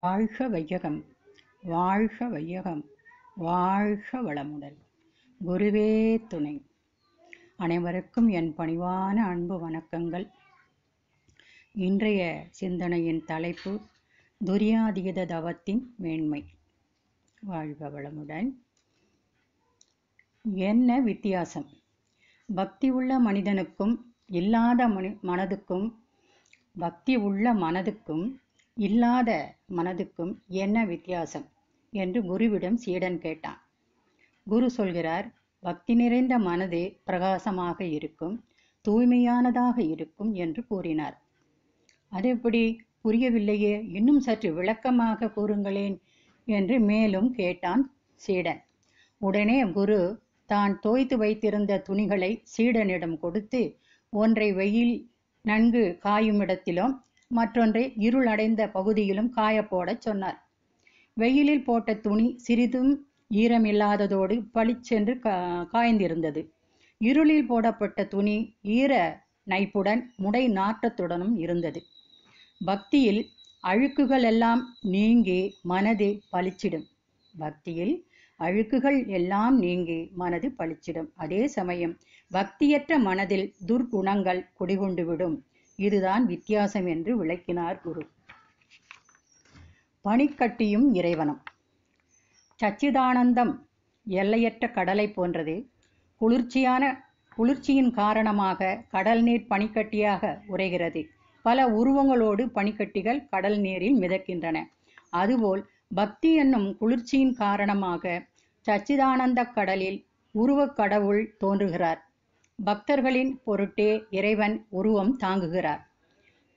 வாழ்க வையகம் வாழ்க வையகம் வாழ்க வளமுடன். குருவே துணை. அனைவருக்கும் என் பணிவான அன்பு வணக்கங்கள். இன்றைய சிந்தனையின் தலைப்பு துரியாதீத தவத்தின் மேன்மை. வாழ்க வளமுடன். என்ன வித்தியாசம்? பக்தி உள்ள மனிதனுக்கும் இல்லாத மனி மனதுக்கும் பக்தி உள்ள மனதுக்கும் இல்லாத மனதுக்கும் என்ன வித்தியாசம்? என்று குருவிடம் சீடன் கேட்டான். குரு சொல்கிறார் பக்தி நிறைந்த மனது பிரகாசமாக இருக்கும் தூய்மையானதாக இருக்கும் என்று கூறினார். அது எப்படி? புரியவில்லையே. இன்னும் சற்று விளக்கமாக கூறுங்களேன் என்று மேலும் கேட்டான் சீடன். உடனே குரு தான் தோய்த்து வைத்திருந்த துணிகளை சீடனிடம் கொடுத்து ஒன்றை வெயில் நன்கு காயும் இடத்திலும் மற்றொன்றை இருள் அடைந்த பகுதியிலும் காயப்போடச் சொன்னார். வெயிலில் போட்ட துணி சிறிதும் ஈரமில்லாததோடு பளிச்சென்று கா காய்ந்திருந்தது. இருளில் போடப்பட்ட துணி ஈர நைப்புடன் முடை நாற்றத்துடனும் இருந்தது. பக்தியில் அழுக்குகள் எல்லாம் நீங்கி மனது பளிச்சிடும். பக்தியில் அழுக்குகள் எல்லாம் நீங்கி மனது பளிச்சிடும். அதே சமயம் பக்தியற்ற மனதில் துர்குணங்கள் குடிகொண்டுவிடும். இதுதான் வித்தியாசம் என்று விளக்கினார் குரு. பனிக்கட்டியும் இறைவனம். சச்சிதானந்தம் எல்லையற்ற கடலை போன்றது. குளிர்ச்சியான குளிர்ச்சியின் காரணமாக கடல் நீர் பனிக்கட்டியாக உரைகிறது பல உருவங்களோடு பனிக்கட்டிகள் கடல் நீரில் மிதக்கின்றன. அதுபோல் பக்தி என்னும் குளிர்ச்சியின் காரணமாக சச்சிதானந்த கடலில் உருவக் கடவுள் தோன்றுகிறார். பக்தர்களின் பொருட்டே இறைவன் உருவம் தாங்குகிறார்.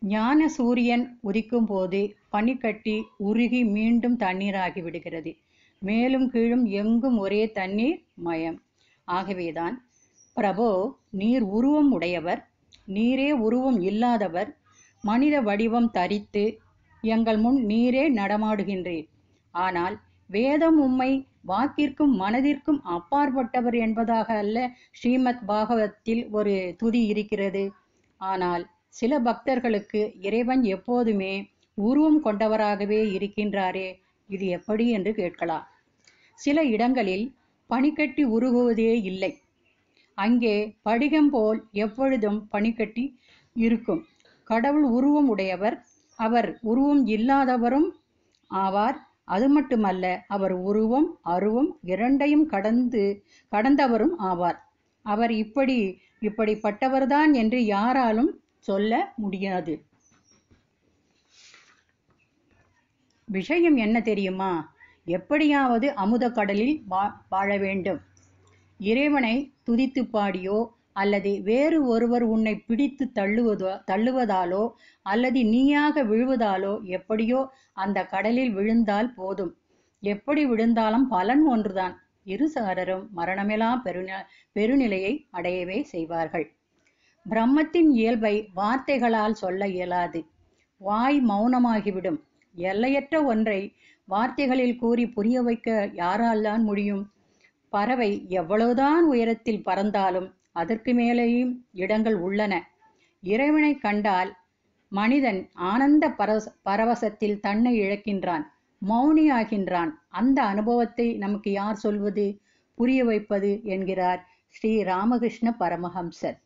ஞான சூரியன் உதிக்கும் போது பனிக்கட்டி உருகி மீண்டும் தண்ணீராகி விடுகிறது. மேலும் கீழும் எங்கும் ஒரே தண்ணீர் மயம். ஆகவேதான் பிரபோ நீர் உருவம் உடையவர் நீரே உருவம் இல்லாதவர் மனித வடிவம் தரித்து எங்கள் முன் நீரே நடமாடுகின்றீர். ஆனால் வேதம் உம்மை வாக்கிற்கும் மனதிற்கும் அப்பாற்பட்டவர் என்பதாக அல்ல ஸ்ரீமத் பாகவத்தில் ஒரு துதி இருக்கிறது. ஆனால் சில பக்தர்களுக்கு இறைவன் எப்போதுமே உருவம் கொண்டவராகவே இருக்கின்றாரே இது எப்படி என்று கேட்கலாம். சில இடங்களில் பனிக்கட்டி உருகுவதே இல்லை. அங்கே படிகம் போல் எப்பொழுதும் பனிக்கட்டி இருக்கும். கடவுள் உருவம் உடையவர் அவர் உருவம் இல்லாதவரும் ஆவார். அது மட்டுமல்ல அவர் உருவம் அருவம் இரண்டையும் கடந்து கடந்தவரும் ஆவார். அவர் இப்படி இப்படிப்பட்டவர்தான் என்று யாராலும் சொல்ல முடியாது. விஷயம் என்ன தெரியுமா? எப்படியாவது அமுத கடலில் வா வாழ வேண்டும். இறைவனை துதித்து பாடியோ அல்லது வேறு ஒருவர் உன்னை பிடித்து தள்ளுவதோ தள்ளுவதாலோ அல்லது நீயாக விழுவதாலோ எப்படியோ அந்த கடலில் விழுந்தால் போதும். எப்படி விழுந்தாலும் பலன் ஒன்றுதான். இருசாரரும் மரணமெல்லாம் பெருந பெருநிலையை அடையவே செய்வார்கள். பிரம்மத்தின் இயல்பை வார்த்தைகளால் சொல்ல இயலாது. வாய் மௌனமாகிவிடும். எல்லையற்ற ஒன்றை வார்த்தைகளில் கூறி புரிய வைக்க யாரால் தான் முடியும்? பறவை எவ்வளவுதான் உயரத்தில் பறந்தாலும் அதற்கு மேலேயும் இடங்கள் உள்ளன. இறைவனை கண்டால் மனிதன் ஆனந்த பரவச பரவசத்தில் தன்னை இழக்கின்றான் மௌனியாகின்றான். அந்த அனுபவத்தை நமக்கு யார் சொல்வது? புரிய வைப்பது என்கிறார் ஸ்ரீ ராமகிருஷ்ண பரமஹம்சர்.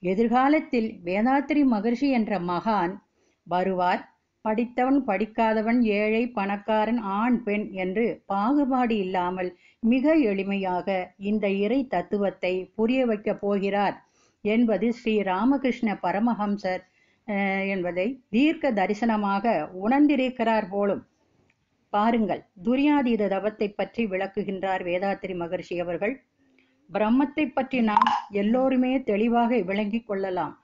எதிர்காலத்தில் வேதாத்திரி மகர்ஷி என்ற மகான் வருவார். படித்தவன் படிக்காதவன் ஏழை பணக்காரன் ஆண் பெண் என்று பாகுபாடு இல்லாமல் மிக எளிமையாக இந்த இறை தத்துவத்தை புரிய வைக்கப் போகிறார் என்பது ஸ்ரீ ராமகிருஷ்ண பரமஹம்சர் என்பதை தீர்க்க தரிசனமாக உணர்ந்திருக்கிறார் போலும். பாருங்கள் துரியாதீத தவத்தை பற்றி விளக்குகின்றார் வேதாத்திரி மகர்ஷி அவர்கள். பிரம்மத்தை பற்றி நாம் எல்லோருமே தெளிவாக விளங்கிக் கொள்ளலாம்.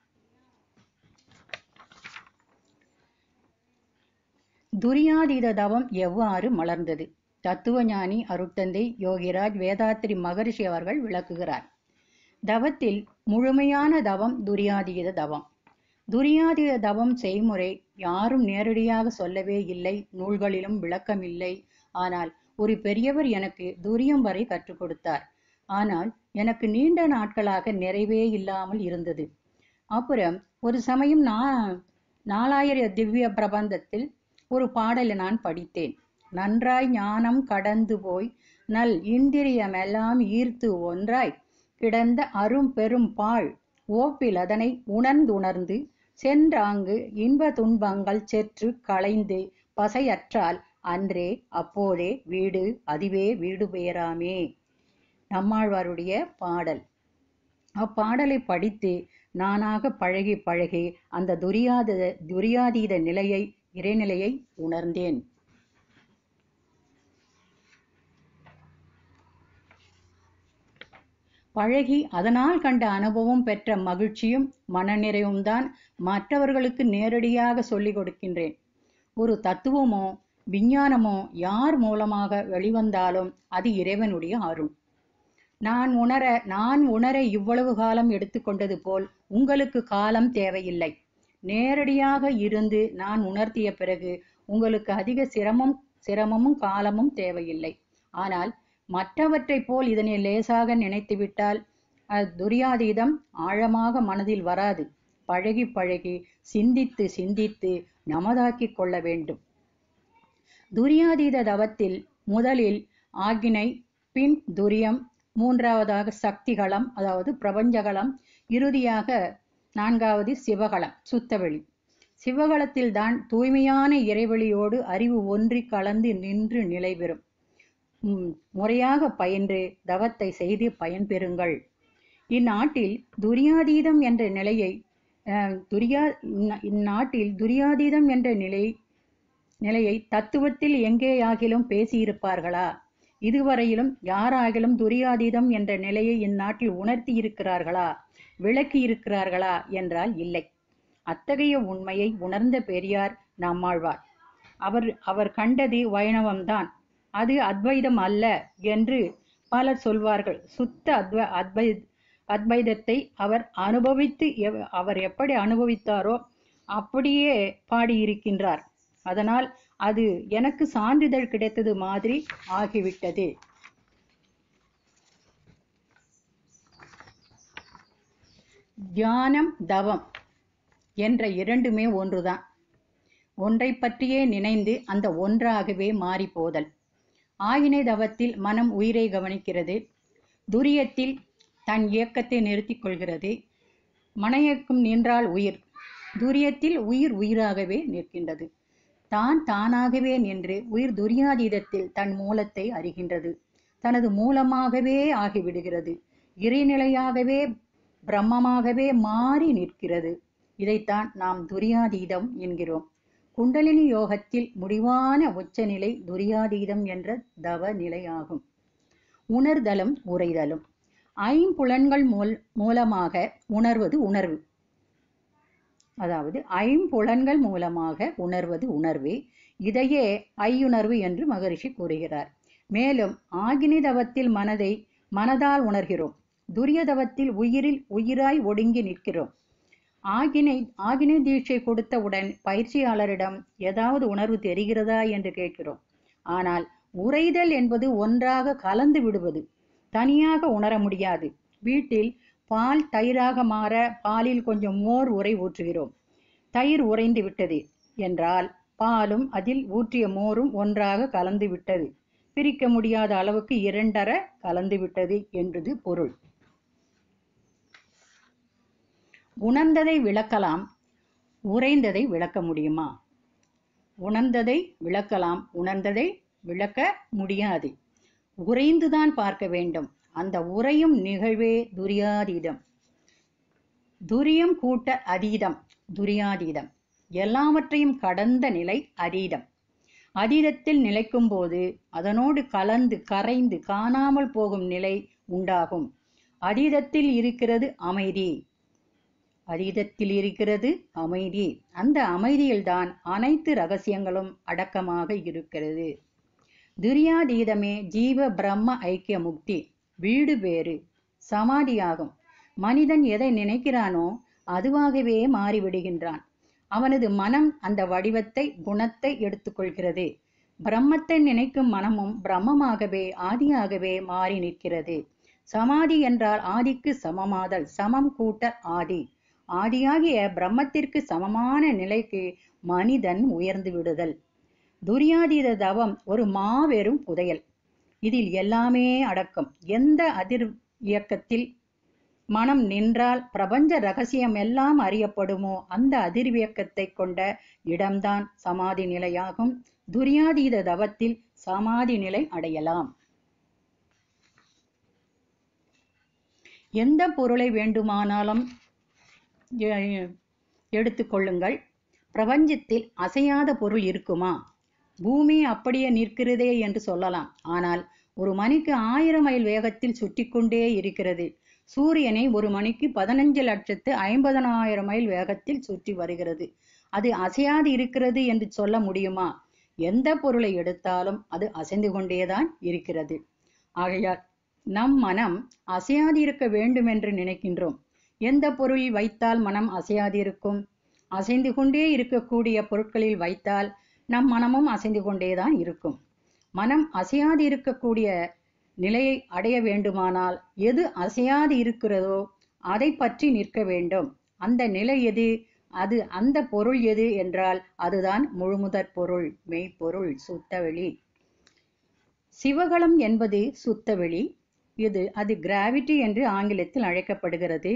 துரியாதீத தவம் எவ்வாறு மலர்ந்தது? தத்துவஞானி அருட்தந்தை யோகிராஜ் வேதாத்திரி மகரிஷி அவர்கள் விளக்குகிறார். தவத்தில் முழுமையான தவம் துரியாதீத தவம் துரியாதீத தவம் செய்முறை யாரும் நேரடியாக சொல்லவே இல்லை நூல்களிலும் விளக்கம் இல்லை. ஆனால் ஒரு பெரியவர் எனக்கு துரியம் வரை கற்றுக் கொடுத்தார். ஆனால் எனக்கு நீண்ட நாட்களாக நிறைவே இல்லாமல் இருந்தது. அப்புறம் ஒரு சமயம் நான் நாலாயிர திவ்ய பிரபந்தத்தில் ஒரு பாடலை நான் படித்தேன். நன்றாய் ஞானம் கடந்து போய் நல் இந்திரியமெல்லாம் ஈர்த்து ஒன்றாய் கிடந்த அரும் பெரும் பாழ் ஓப்பில் அதனை உணர்ந்துணர்ந்து சென்றாங்கு இன்ப துன்பங்கள் செற்று களைந்து பசையற்றால் அன்றே அப்போதே வீடு அதுவே வீடு பெயராமே நம்மாழ்வாருடைய பாடல். அப்பாடலை படித்து நானாக பழகி பழகி அந்த துரியாத துரியாதீத நிலையை இறைநிலையை உணர்ந்தேன். பழகி அதனால் கண்ட அனுபவம் பெற்ற மகிழ்ச்சியும் மனநிறைவும் தான் மற்றவர்களுக்கு நேரடியாக சொல்லிக் கொடுக்கின்றேன். ஒரு தத்துவமோ விஞ்ஞானமோ யார் மூலமாக வெளிவந்தாலும் அது இறைவனுடைய அருள். நான் உணர நான் உணர இவ்வளவு காலம் எடுத்துக்கொண்டது போல் உங்களுக்கு காலம் தேவையில்லை. நேரடியாக இருந்து நான் உணர்த்திய பிறகு உங்களுக்கு அதிக சிரமம் சிரமமும் காலமும் தேவையில்லை. ஆனால் மற்றவற்றைப் போல் இதனை லேசாக நினைத்துவிட்டால் துரியாதீதம் ஆழமாக மனதில் வராது. பழகி பழகி சிந்தித்து சிந்தித்து நமதாக்கிக் கொள்ள வேண்டும். துரியாதீத தவத்தில் முதலில் ஆகினை பின் துரியம் மூன்றாவதாக சக்திகளம் அதாவது பிரபஞ்சகலம் இறுதியாக நான்காவது சிவகலம் சுத்தவெளி. சிவகலத்தில்தான் தூய்மையான இறைவெளியோடு அறிவு ஒன்றி கலந்து நின்று நிலைபெறும். முறையாக பயின்று தவத்தை செய்து பயன்பெறுங்கள் இந்நாட்டில் துரியாதீதம் என்ற நிலையை துரியா இந்நாட்டில் துரியாதீதம் என்ற நிலை நிலையை தத்துவத்தில் எங்கேயாகிலும் பேசியிருப்பார்களா? இதுவரையிலும் யாராகிலும் துரியாதீதம் என்ற நிலையை இந்நாட்டில் உணர்த்தி இருக்கிறார்களா விளக்கியிருக்கிறார்களா என்றால் இல்லை. அத்தகைய உண்மையை உணர்ந்த பெரியார் நம்மாழ்வார் அவர் அவர் கண்டது வைணவம்தான். அது அத்வைதம் அல்ல என்று பலர் சொல்வார்கள். சுத்த அத்வ அத்வை அத்வைதத்தை அவர் அனுபவித்து அவர் எப்படி அனுபவித்தாரோ அப்படியே பாடியிருக்கின்றார். அதனால் அது எனக்கு சான்றிதழ் கிடைத்தது மாதிரி ஆகிவிட்டது. தியானம் தவம் என்ற இரண்டுமே ஒன்றுதான். ஒன்றை பற்றியே நினைந்து அந்த ஒன்றாகவே மாறி போதல். ஆயினை தவத்தில் மனம் உயிரை கவனிக்கிறது. துரியத்தில் தன் இயக்கத்தை நிறுத்திக் கொள்கிறது. மனையக்கம் நின்றால் உயிர். துரியத்தில் உயிர் உயிராகவே நிற்கின்றது. தான் தானாகவே நின்று உயிர் துரியாதீதத்தில் தன் மூலத்தை அறிகின்றது. தனது மூலமாகவே ஆகிவிடுகிறது. இறைநிலையாகவே பிரம்மமாகவே மாறி நிற்கிறது. இதைத்தான் நாம் துரியாதீதம் என்கிறோம். குண்டலினி யோகத்தில் முடிவான உச்சநிலை துரியாதீதம் என்ற தவ நிலையாகும். உணர்தலும் உரைதலும் ஐம்புலன்கள் மூல் மூலமாக உணர்வது உணர்வு. அதாவது ஐம்புலன்கள் மூலமாக உணர்வது உணர்வே. இதையே ஐயுணர்வு என்று மகரிஷி கூறுகிறார். மேலும் ஆகினி தவத்தில் மனதை மனதால் உணர்கிறோம். துரியதவத்தில் உயிரில் உயிராய் ஒடுங்கி நிற்கிறோம். ஆகினை ஆகினை தீட்சை கொடுத்தவுடன் பயிற்சியாளரிடம் ஏதாவது உணர்வு தெரிகிறதா என்று கேட்கிறோம். ஆனால் உரைதல் என்பது ஒன்றாக கலந்து விடுவது தனியாக உணர முடியாது. வீட்டில் பால் தயிராக மாற பாலில் கொஞ்சம் மோர் உரை ஊற்றுகிறோம். தயிர் உறைந்து விட்டது என்றால் பாலும் அதில் ஊற்றிய மோரும் ஒன்றாக கலந்து விட்டது. பிரிக்க முடியாத அளவுக்கு இரண்டர கலந்து விட்டது என்றது பொருள். உணர்ந்ததை விளக்கலாம் உறைந்ததை விளக்க முடியுமா? உணர்ந்ததை விளக்கலாம் உணர்ந்ததை விளக்க முடியாது. உறைந்துதான் பார்க்க வேண்டும். அந்த உறையும் நிகழ்வே துரியாதீதம். துரியம் கூட்ட அதீதம் துரியாதீதம். எல்லாவற்றையும் கடந்த நிலை அதீதம். அதீதத்தில் நிலைக்கும் போது அதனோடு கலந்து கரைந்து காணாமல் போகும் நிலை உண்டாகும். அதீதத்தில் இருக்கிறது அமைதி. அதீதத்தில் இருக்கிறது அமைதி. அந்த அமைதியில்தான் அனைத்து ரகசியங்களும் அடக்கமாக இருக்கிறது. துரியாதீதமே ஜீவ பிரம்ம ஐக்கிய முக்தி. வீடு வேறு. சமாதியாகும். மனிதன் எதை நினைக்கிறானோ அதுவாகவே மாறிவிடுகின்றான். அவனது மனம் அந்த வடிவத்தை குணத்தை எடுத்துக்கொள்கிறது. பிரம்மத்தை நினைக்கும் மனமும் பிரம்மமாகவே ஆதியாகவே மாறி நிற்கிறது. சமாதி என்றால் ஆதிக்கு சமமாதல் சமம் கூட்ட ஆதி. ஆதியாகிய பிரம்மத்திற்கு சமமான நிலைக்கு மனிதன் உயர்ந்து விடுதல். துரியாதீத தவம் ஒரு மாபெரும் புதையல். இதில் எல்லாமே அடக்கம். எந்த அதிர் இயக்கத்தில் மனம் நின்றால் பிரபஞ்ச ரகசியம் எல்லாம் அறியப்படுமோ அந்த அதிர்வியக்கத்தை கொண்ட இடம்தான் சமாதி நிலையாகும். துரியாதீத தவத்தில் சமாதி நிலை அடையலாம். எந்த பொருளை வேண்டுமானாலும் எடுத்துக்கொள்ளுங்கள். பிரபஞ்சத்தில் அசையாத பொருள் இருக்குமா? பூமி அப்படியே நிற்கிறதே என்று சொல்லலாம். ஆனால் ஒரு மணிக்கு ஆயிரம் மைல் வேகத்தில் சுற்றி கொண்டே இருக்கிறது. சூரியனை ஒரு மணிக்கு பதினஞ்சு லட்சத்து ஐம்பதனாயிரம் மைல் வேகத்தில் சுற்றி வருகிறது. அது அசையாது இருக்கிறது என்று சொல்ல முடியுமா? எந்த பொருளை எடுத்தாலும் அது அசைந்து கொண்டேதான் இருக்கிறது. ஆகையால் நம் மனம் அசையாது இருக்க வேண்டும் என்று நினைக்கின்றோம். எந்த பொருளில் வைத்தால் மனம் அசையாதிருக்கும்? அசைந்து கொண்டே இருக்கக்கூடிய பொருட்களில் வைத்தால் நம் மனமும் அசைந்து கொண்டேதான் இருக்கும். மனம் அசையாது இருக்கக்கூடிய நிலையை அடைய வேண்டுமானால் எது அசையாது இருக்கிறதோ அதை பற்றி நிற்க வேண்டும். அந்த நிலை எது? அது அந்த பொருள் எது என்றால் அதுதான் முழுமுதற் பொருள் மெய்ப்பொருள் சுத்தவெளி. சிவகலம் என்பது சுத்தவெளி. இது அது கிராவிட்டி என்று ஆங்கிலத்தில் அழைக்கப்படுகிறது.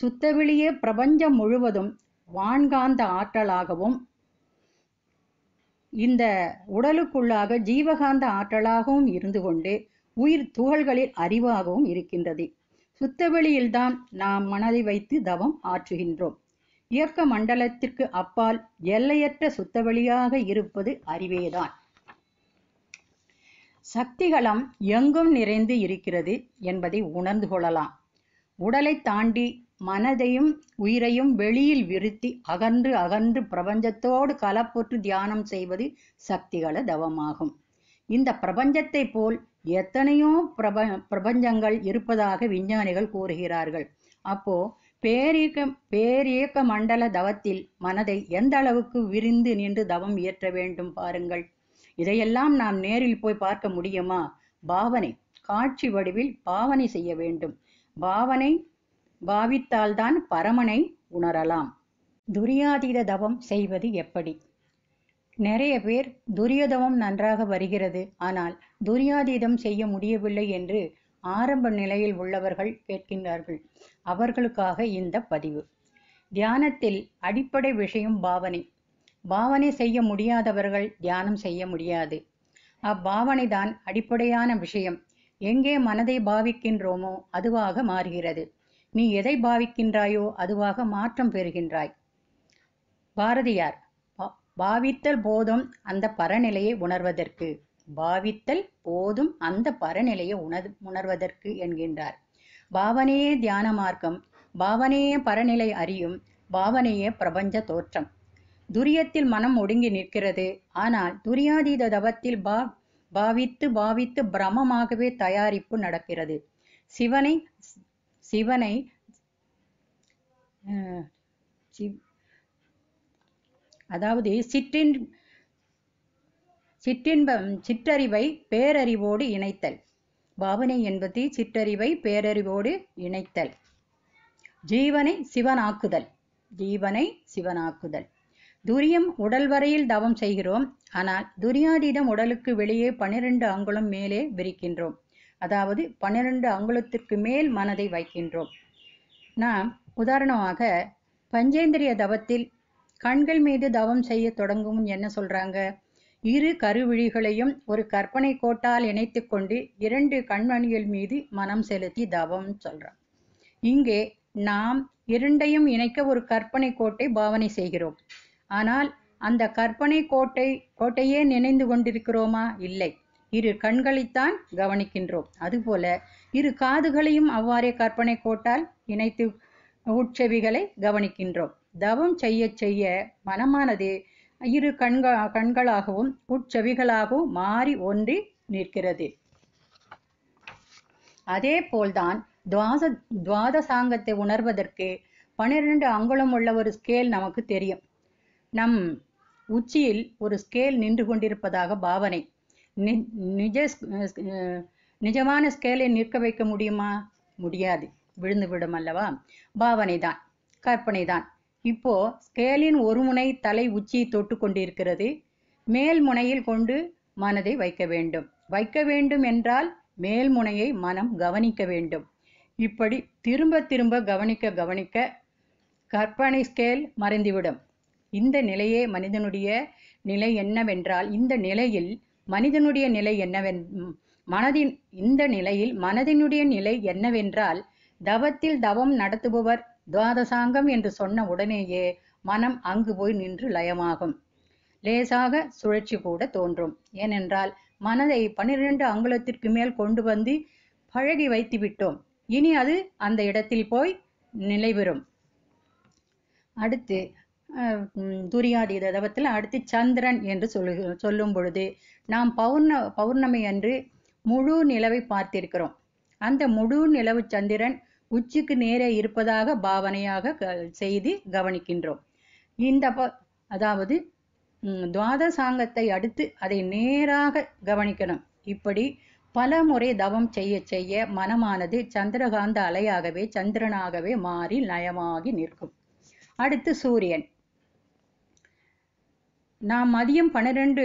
சுத்தவெளியே பிரபஞ்சம் முழுவதும் வான்காந்த ஆற்றலாகவும் இந்த உடலுக்குள்ளாக ஜீவகாந்த ஆற்றலாகவும் இருந்து கொண்டு உயிர் துகள்களில் அறிவாகவும் இருக்கின்றது. சுத்தவெளியில்தான் நாம் மனதை வைத்து தவம் ஆற்றுகின்றோம். இயக்க மண்டலத்திற்கு அப்பால் எல்லையற்ற சுத்தவெளியாக இருப்பது அறிவேதான். சக்திகளம் எங்கும் நிறைந்து இருக்கிறது என்பதை உணர்ந்து கொள்ளலாம். உடலை தாண்டி மனதையும் உயிரையும் வெளியில் விருத்தி அகன்று அகன்று பிரபஞ்சத்தோடு கலப்புற்று தியானம் செய்வது சக்திகள தவமாகும். இந்த பிரபஞ்சத்தை போல் எத்தனையோ பிரப பிரபஞ்சங்கள் இருப்பதாக விஞ்ஞானிகள் கூறுகிறார்கள். அப்போ பேரியக்க பேரியக்க மண்டல தவத்தில் மனதை எந்த அளவுக்கு விரிந்து நின்று தவம் இயற்ற வேண்டும் பாருங்கள். இதையெல்லாம் நாம் நேரில் போய் பார்க்க முடியுமா? பாவனை காட்சி வடிவில் பாவனை செய்ய வேண்டும். பாவனை பாவித்தால்தான் பரமனை உணரலாம். துரியாதீத தவம் செய்வது எப்படி? நிறைய பேர் துரியதவம் நன்றாக வருகிறது. ஆனால் துரியாதீதம் செய்ய முடியவில்லை என்று ஆரம்ப நிலையில் உள்ளவர்கள் கேட்கின்றார்கள். அவர்களுக்காக இந்த பதிவு. தியானத்தில் அடிப்படை விஷயம் பாவனை. பாவனை செய்ய முடியாதவர்கள் தியானம் செய்ய முடியாது. அப்பாவனை தான் அடிப்படையான விஷயம். எங்கே மனதை பாவிக்கின்றோமோ அதுவாக மாறுகிறது. நீ எதை பாவிக்கின்றாயோ அதுவாக மாற்றம் பெறுகின்றாய். பாரதியார் பா- பாவித்தல் போதும் அந்த பரநிலையை உணர்வதற்கு பாவித்தல் போதும் அந்த பரநிலையை உணர் உணர்வதற்கு என்கின்றார். பாவனையே தியான மார்க்கம் பாவனையே பரநிலை அறியும் பாவனையே பிரபஞ்ச தோற்றம். துரியத்தில் மனம் ஒடுங்கி நிற்கிறது ஆனால் துரியாதீத தவத்தில் பா பாவித்து பாவித்து பிரமமாகவே தயாரிப்பு நடக்கிறது. சிவனை சிவனை அதாவது சிற்றின் சிற்றின்பம் சிற்றறிவை பேரறிவோடு இணைத்தல். பாவனை என்பது சிற்றறிவை பேரறிவோடு இணைத்தல். ஜீவனை சிவனாக்குதல். ஜீவனை சிவனாக்குதல். துரியம் உடல் வரையில் தவம் செய்கிறோம். ஆனால் துரியாதீதம் உடலுக்கு வெளியே பனிரெண்டு அங்குலம் மேலே விரிக்கின்றோம். அதாவது பன்னிரண்டு அங்குலத்திற்கு மேல் மனதை வைக்கின்றோம். நாம் உதாரணமாக பஞ்சேந்திரிய தவத்தில் கண்கள் மீது தவம் செய்ய தொடங்கும் என்ன சொல்றாங்க? இரு கருவிழிகளையும் ஒரு கற்பனை கோட்டால் இணைத்துக் கொண்டு இரண்டு கண்மணிகள் மீது மனம் செலுத்தி தவம் சொல்றான். இங்கே நாம் இரண்டையும் இணைக்க ஒரு கற்பனை கோட்டை பாவனை செய்கிறோம். ஆனால் அந்த கற்பனை கோட்டை கோட்டையே நினைந்து கொண்டிருக்கிறோமா? இல்லை. இரு கண்களைத்தான் கவனிக்கின்றோம். அதுபோல இரு காதுகளையும் அவ்வாறே கற்பனை கோட்டால் இணைத்து உட்செவிகளை கவனிக்கின்றோம். தவம் செய்ய செய்ய மனமானது இரு கண்க கண்களாகவும் உட்செவிகளாகவும் மாறி ஒன்றி நிற்கிறது. அதே போல்தான் துவாச துவாதசாங்கத்தை உணர்வதற்கு பன்னிரண்டு அங்குலம் உள்ள ஒரு ஸ்கேல் நமக்கு தெரியும். நம் உச்சியில் ஒரு ஸ்கேல் நின்று கொண்டிருப்பதாக பாவனை. நி- நிஜ நிஜமான ஸ்கேலை நிற்க வைக்க முடியுமா? முடியாது. விழுந்து விடும் அல்லவா? பாவனை தான் கற்பனை தான் இப்போ ஸ்கேலின் ஒரு முனை தலை உச்சியை தொட்டு கொண்டிருக்கிறது. மேல் முனையில் கொண்டு மனதை வைக்க வேண்டும். வைக்க வேண்டும் என்றால் மேல் முனையை மனம் கவனிக்க வேண்டும். இப்படி திரும்ப திரும்ப கவனிக்க கவனிக்க கற்பனை ஸ்கேல் மறைந்துவிடும். இந்த நிலையே மனிதனுடைய நிலை என்னவென்றால் இந்த நிலையில் மனிதனுடைய நிலை என்னவென் மனதின் இந்த நிலையில் மனதினுடைய நிலை என்னவென்றால் தவத்தில் தவம் நடத்துபவர் துவாதசாங்கம் என்று சொன்ன உடனேயே மனம் அங்கு போய் நின்று லயமாகும். லேசாக சுழற்சி கூட தோன்றும். ஏனென்றால் மனதை பன்னிரண்டு அங்குலத்திற்கு மேல் கொண்டு வந்து பழகி வைத்து விட்டோம். இனி அது அந்த இடத்தில் போய் நிலைபெறும். அடுத்து அஹ், துரியாதீத தவத்தில் அடுத்து சந்திரன் என்று சொல்லு சொல்லும் பொழுது நாம் பௌர்ண பௌர்ணமி அன்று முழு நிலவை பார்த்திருக்கிறோம். அந்த முழு நிலவு சந்திரன் உச்சிக்கு நேரே இருப்பதாக பாவனையாக க- செய்து கவனிக்கின்றோம். இந்த ப அதாவது துவாதசாங்கத்தை அடுத்து அதை நேராக கவனிக்கணும். இப்படி பல முறை தவம் செய்ய செய்ய மனமானது சந்திரகாந்த அலையாகவே சந்திரனாகவே மாறி நயமாகி நிற்கும். அடுத்து சூரியன். நாம் மதியம் பன்னிரண்டு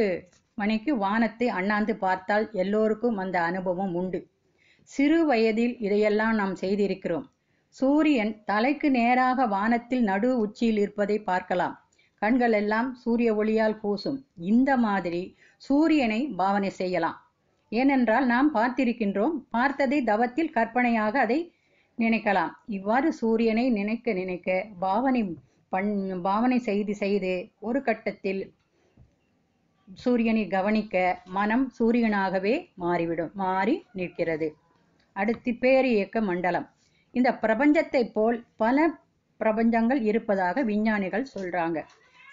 மணிக்கு வானத்தை அண்ணாந்து பார்த்தால் எல்லோருக்கும் அந்த அனுபவம் உண்டு. சிறு வயதில் இதையெல்லாம் நாம் செய்திருக்கிறோம். சூரியன் தலைக்கு நேராக வானத்தில் நடு உச்சியில் இருப்பதை பார்க்கலாம். கண்கள் எல்லாம் சூரிய ஒளியால் கூசும் இந்த மாதிரி சூரியனை பாவனை செய்யலாம். ஏனென்றால் நாம் பார்த்திருக்கின்றோம் பார்த்ததை தவத்தில் கற்பனையாக அதை நினைக்கலாம். இவ்வாறு சூரியனை நினைக்க நினைக்க பாவனை பண் பாவனை செய்து செய்து ஒரு கட்டத்தில் சூரியனை கவனிக்க மனம் சூரியனாகவே மாறிவிடும் மாறி நிற்கிறது. அடுத்து பேரியக்க மண்டலம். இந்த பிரபஞ்சத்தை போல் பல பிரபஞ்சங்கள் இருப்பதாக விஞ்ஞானிகள் சொல்றாங்க.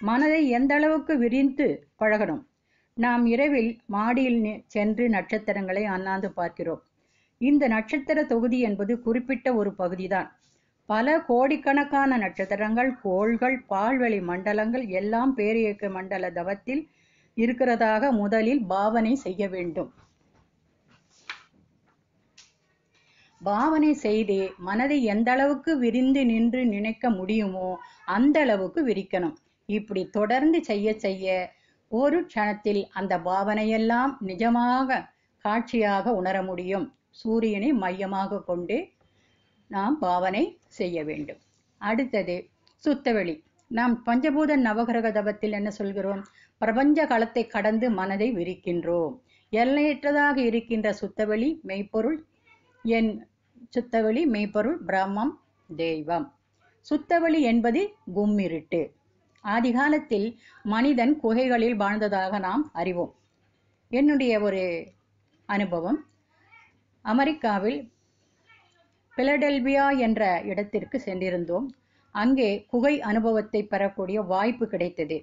மனதை எந்த அளவுக்கு விரிந்து பழகணும்? நாம் இரவில் மாடியில் சென்று நட்சத்திரங்களை அண்ணாந்து பார்க்கிறோம். இந்த நட்சத்திர தொகுதி என்பது குறிப்பிட்ட ஒரு பகுதிதான். பல கோடிக்கணக்கான நட்சத்திரங்கள் கோள்கள் பால்வெளி மண்டலங்கள் எல்லாம் பேரியக்க மண்டல தவத்தில் இருக்கிறதாக முதலில் பாவனை செய்ய வேண்டும். பாவனை செய்து மனதை எந்த அளவுக்கு விரிந்து நின்று நினைக்க முடியுமோ அந்த அளவுக்கு விரிக்கணும். இப்படி தொடர்ந்து செய்ய செய்ய ஒரு க்ஷணத்தில் அந்த பாவனையெல்லாம் நிஜமாக காட்சியாக உணர முடியும். சூரியனை மையமாக கொண்டு நாம் பாவனை செய்ய வேண்டும். அடுத்தது சுத்தவெளி. நாம் பஞ்சபூத நவகிரக தபத்தில் என்ன சொல்கிறோம்? பிரபஞ்ச களத்தை கடந்து மனதை விரிக்கின்றோம். எல்லையற்றதாக இருக்கின்ற சுத்தவெளி மெய்ப்பொருள் என் சுத்தவெளி மெய்ப்பொருள் பிரம்மம் தெய்வம். சுத்தவெளி என்பது கும்மிருட்டு. ஆதிகாலத்தில் மனிதன் குகைகளில் வாழ்ந்ததாக நாம் அறிவோம். என்னுடைய ஒரு அனுபவம். அமெரிக்காவில் பிலடெல்பியா என்ற இடத்திற்கு சென்றிருந்தோம். அங்கே குகை அனுபவத்தை பெறக்கூடிய வாய்ப்பு கிடைத்தது.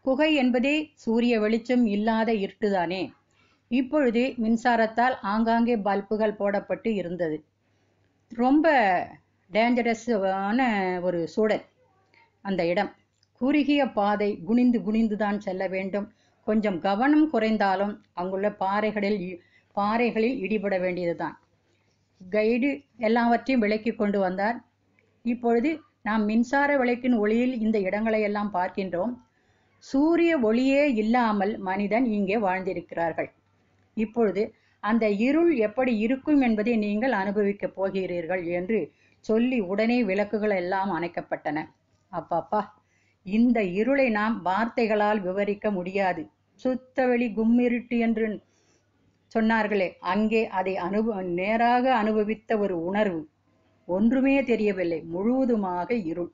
குகை என்பதே சூரிய வெளிச்சம் இல்லாத இருட்டுதானே? இப்பொழுது மின்சாரத்தால் ஆங்காங்கே பல்புகள் போடப்பட்டு இருந்தது. ரொம்ப டேஞ்சரஸான ஒரு சூழல் அந்த இடம். குறுகிய பாதை குனிந்து குனிந்து தான் செல்ல வேண்டும். கொஞ்சம் கவனம் குறைந்தாலும் அங்குள்ள பாறைகளில் இ- பாறைகளில் இடிபட வேண்டியதுதான். கைடு எல்லாவற்றையும் விளக்கி கொண்டு வந்தார். இப்பொழுது நாம் மின்சார விளக்கின் ஒளியில் இந்த இடங்களை எல்லாம் பார்க்கின்றோம். சூரிய ஒளியே இல்லாமல் மனிதன் இங்கே வாழ்ந்திருக்கிறார்கள். இப்பொழுது அந்த இருள் எப்படி இருக்கும் என்பதை நீங்கள் அனுபவிக்கப் போகிறீர்கள் என்று சொல்லி உடனே விளக்குகள் எல்லாம் அணைக்கப்பட்டன. அப்பாப்பா இந்த இருளை நாம் வார்த்தைகளால் விவரிக்க முடியாது. சுத்தவெளி கும்மிருட்டு என்று சொன்னார்களே அங்கே அதை அனுப நேராக அனுபவித்த ஒரு உணர்வு. ஒன்றுமே தெரியவில்லை முழுவதுமாக இருள்.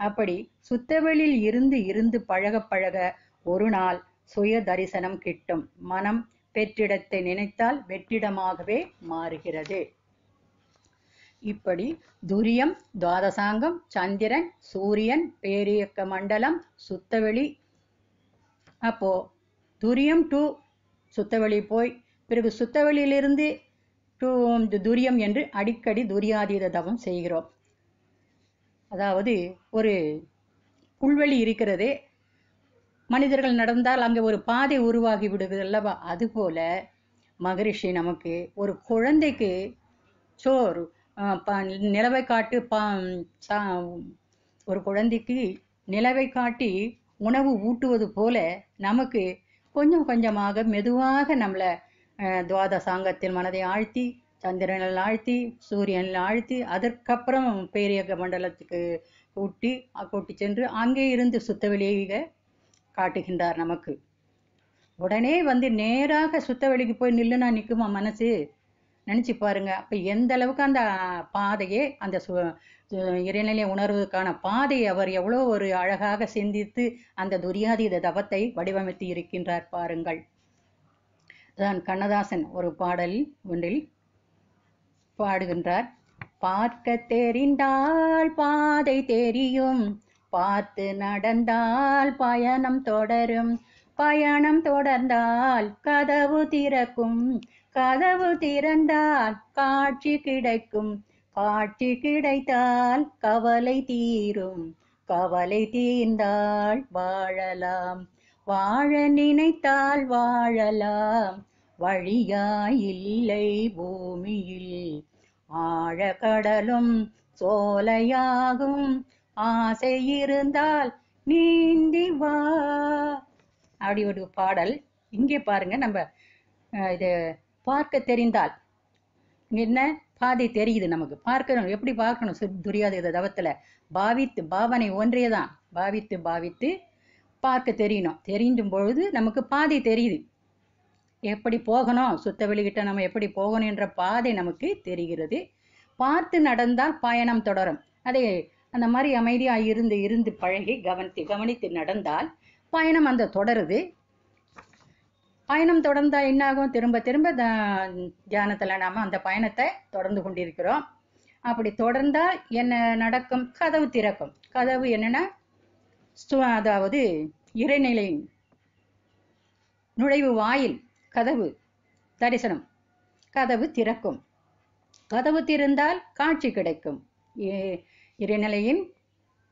அப்படி சுத்தவெளியில் இருந்து இருந்து பழக பழக ஒரு நாள் சுய தரிசனம் கிட்டும். மனம் பெற்றிடத்தை நினைத்தால் வெற்றிடமாகவே மாறுகிறது. இப்படி துரியம் துவாதசாங்கம் சந்திரன் சூரியன் பேரியக்க மண்டலம் சுத்தவெளி. அப்போ துரியம் டு சுத்தவெளி போய் பிறகு சுத்தவெளியிலிருந்து டு துரியம் என்று அடிக்கடி துரியாதீத தவம் செய்கிறோம். அதாவது ஒரு புல்வெளி இருக்கிறது. மனிதர்கள் நடந்தால் அங்கே ஒரு பாதை உருவாகி விடுவது அல்லவா? அதுபோல மகரிஷி நமக்கு ஒரு குழந்தைக்கு சோறு ப- நிலவை காட்டு பா சா- ஒரு குழந்தைக்கு நிலவை காட்டி உணவு ஊட்டுவது போல நமக்கு கொஞ்சம் கொஞ்சமாக மெதுவாக நம்மளை துவாத துவாதசாங்கத்தில் மனதை ஆழ்த்தி சந்திரனில் ஆழ்த்தி சூரியனில் ஆழ்த்தி அதற்கப்புறம் பேரியக மண்டலத்துக்கு கூட்டி கூட்டி சென்று அங்கே இருந்து சுத்தவெளியை காட்டுகின்றார் நமக்கு. உடனே வந்து நேராக சுத்தவெளிக்கு போய் நில்லுனா நிற்குமா மனசு? நினச்சி பாருங்க. அப்போ எந்த அளவுக்கு அந்த பாதையே அந்த சு சு- இறைநிலை உணர்வதற்கான பாதையை அவர் எவ்வளோ ஒரு அழகாக சிந்தித்து அந்த துரியாதீத தவத்தை வடிவமைத்து இருக்கின்றார் பாருங்கள். தான் கண்ணதாசன் ஒரு பாடல் ஒன்றில் பாடுகின்றார். பார்க்க தெரிந்தால் பாதை தெரியும். பார்த்து நடந்தால் பயணம் தொடரும். பயணம் தொடர்ந்தால் கதவு திறக்கும். கதவு திறந்தால் காட்சி கிடைக்கும். காட்சி கிடைத்தால் கவலை தீரும். கவலை தீர்ந்தால் வாழலாம். வாழ நினைத்தால் வாழலாம். வழியாயில்லை பூமியில். ஆழக்கடலும் சோலையாகும். ஆசை இருந்தால் நீந்தி வா. அப்படி ஒரு பாடல். இங்கே பாருங்க நம்ம இது பார்க்க தெரிந்தால். என்ன? பாதை தெரியுது நமக்கு. பார்க்கணும். எப்படி பார்க்கணும்? துரியாத தவத்துல. பாவித்து பாவனை ஒன்றியதான். பாவித்து பாவித்து பார்க்க தெரியணும். தெரிந்தும் பொழுது நமக்கு பாதை தெரியுது. எப்படி போகணும்? சுத்த வெளிக்கிட்ட நம்ம எப்படி போகணும் என்ற பாதை நமக்கு தெரிகிறது. பார்த்து நடந்தால் பயணம் தொடரும். அதை அந்த மாதிரி அமைதியா இருந்து இருந்து பழகி கவனித்து கவனித்து நடந்தால் பயணம் அந்த தொடருது. பயணம் தொடர்ந்தா என்னாகும்? திரும்ப திரும்ப த- தியானத்துல நாம அந்த பயணத்தை தொடர்ந்து கொண்டிருக்கிறோம். அப்படி தொடர்ந்தால் என்ன நடக்கும்? கதவு திறக்கும். கதவு என்னன்னா அதாவது இறைநிலையின் நுழைவு வாயில். கதவு தரிசனம். கதவு திறக்கும். கதவு திறந்தால் காட்சி கிடைக்கும். இ- இறைநிலையின்